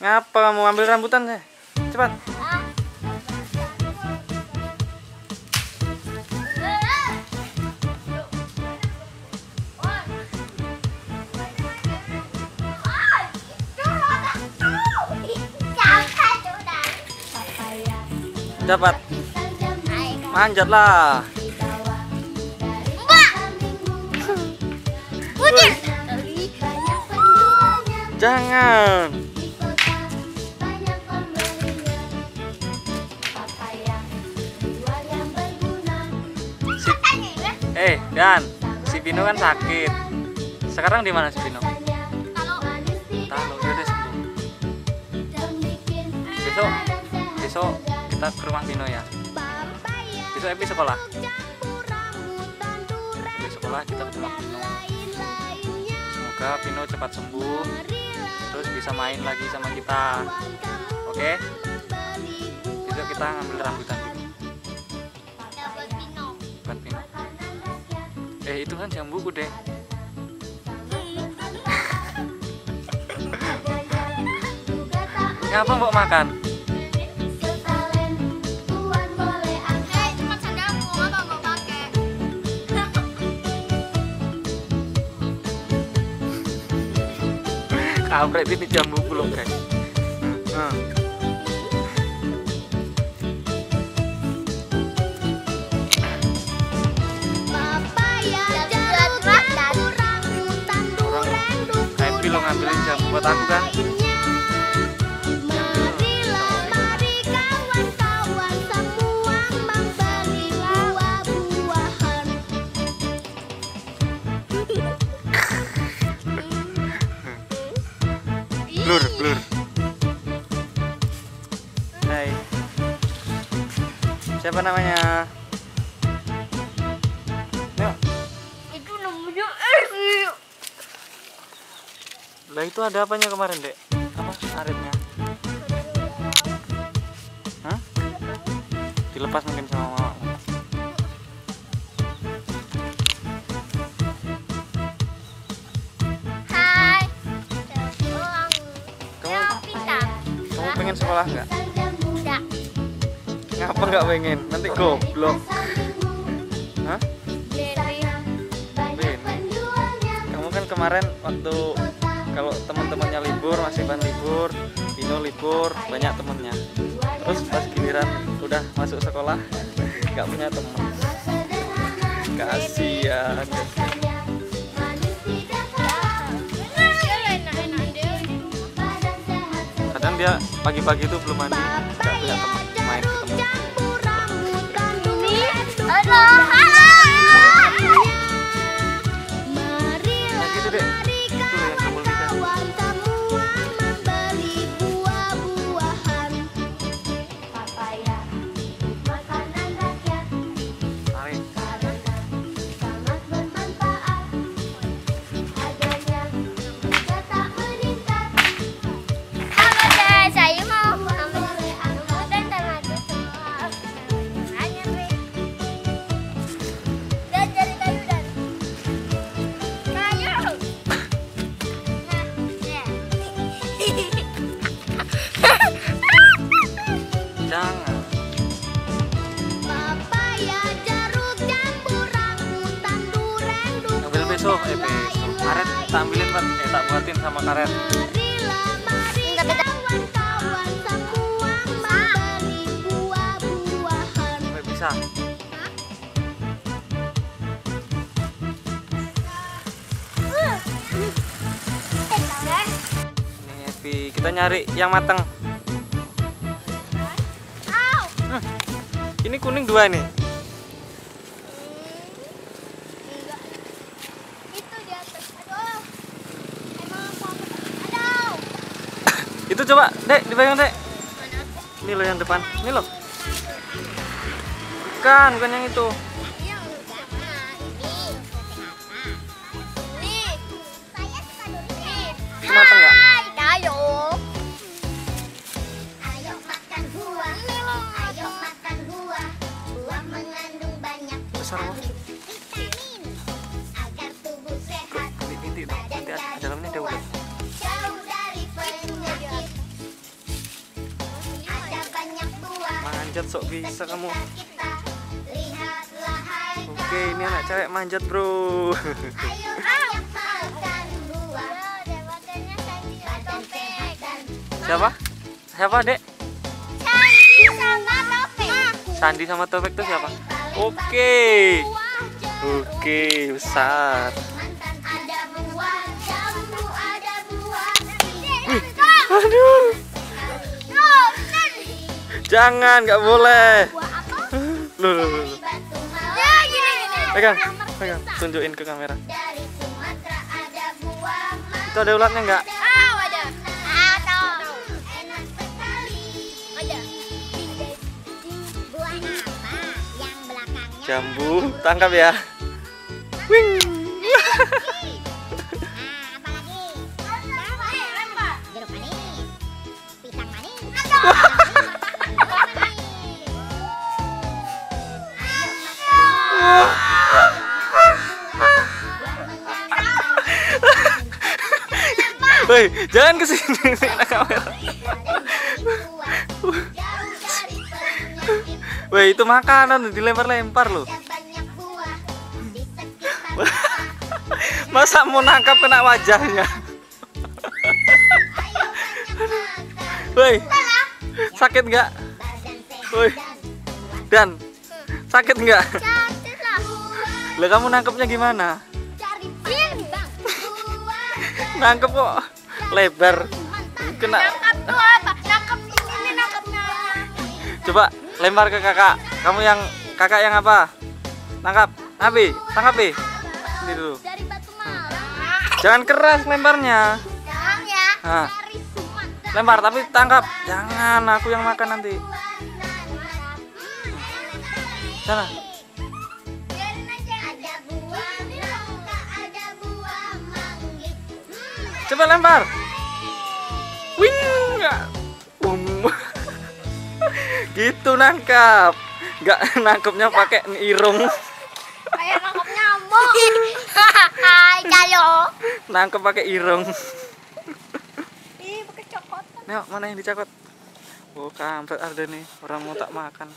Ngapa kamu ambil rambutan saya? Cepat. Dapat. Manjatlah. Jangan. Eh, Dan, si Pino kan sakit. Sekarang di mana si Pino? Tahu, udah sembuh. Besok, besok kita ke rumah Pino ya. Besok Epi sekolah. Besok sekolah kita ke rumah Pino. Semoga Pino cepat sembuh, terus bisa main lagi sama kita. Oke? Besok kita ngambil rambutan Eh itu kan jambuku deh. Ngapa mau makan? Kampret ini jambuku loh guys. Hmm. Buat aku kan? Blur, blur. Hai. Siapa namanya? Lah itu ada apanya kemarin, Dek? Apa aritnya? Hah? Dilepas mungkin sama mamamu. Hai. Kamu kamu pengen sekolah nggak? Enggak. Ngapa nggak pengen? Nanti goblok. Hah? Kamu kan kemarin waktu kalau teman-temannya libur, masih ban libur, Pino libur, banyak temennya. Terus pas giliran udah masuk sekolah, nggak punya teman. Kasihan. Kadang dia pagi-pagi itu belum mandi, nggak punya teman Besok. Karet tak ambilin kan? Eh tak buatin sama karet. Sampai bisa. Ini Epi, kita nyari yang matang. Hmm, Ini kuning dua nih. Enggak. Itu di atas. Aduh. Emang apa? Aduh. Itu coba, Dek, dipegang, Dek. Ini loh yang depan. Ini loh. Bukan, bukan yang itu. Yang enggak. Ini. Nih. Saya suka durian. Itu matang nggak? Hai, ayo. Ayo makan buah, ayo makan buah. Buah mengandung banyak Besar loh. vitamin manjat sok bisa kamu oke ini anak cewek manjat bro. Topik. siapa? Siapa dek? Sandy sama Topik. Sandi sama Taufik tuh siapa? Oke. oke besar. Mantan ada buah jambu ada buah. Aduh jangan nggak boleh. Loh, loh, loh, Ya, gini, gini. pegang pegang. tunjukin ke kamera. Dari Sumatera ada buah itu ada ulatnya nggak? Ah, ada. Ah, tahu. enak sekali. Ada. buah apa yang belakangnya? Jambu tangkap ya. Wing Woi, jangan ke sini kamera. Woi, itu makanan dilempar-lempar loh. Masa mau nangkap kena wajahnya? Woi, sakit nggak? Woi, dan sakit nggak? Lah. Kamu nangkepnya gimana? cari bang buah Nangkep kok lebar. Kena. Coba lempar ke kakak. Kamu yang kakak yang apa? Nangkap. Nabi, tangkap Bi. Ini dulu. Jangan keras lemparnya. Jangan ya. Nah, lempar tapi tangkap. Jangan, aku yang makan nanti. Sana. Biarin aja. Gitu nangkap. Enggak nangkepnya pakai irung. Kayak nangkap nyamuk. Hai, calo. Nangkep pakai irung. Ih, pakai cokotan. Nek, mana yang dicakot? Oh, kampret ada nih. Orang mau tak makan.